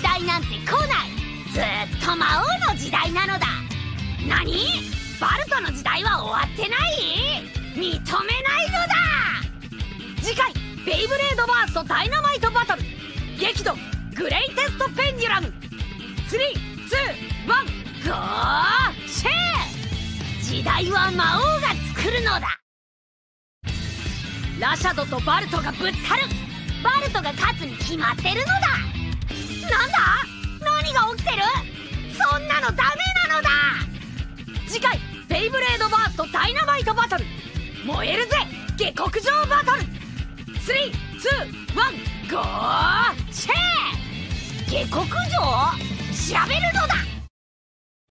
時代なんて来ない。ずっと魔王の時代なのだ。何？バルトの時代は終わってない？認めないのだ。次回ベイブレードバーストダイナマイトバトル。激怒グレイテストペンデュラム。321ゴーシェー時代は魔王が作るのだ。ラシャドとバルトがぶつかる。バルトが勝つに決まってるのだ。なんだ？何が起きてる？そんなのダメなのだ！次回ベイブレードバーストダイナマイトバトル。燃えるぜ！下克上バトル。321ゴー！シェー！下克上？調べるの？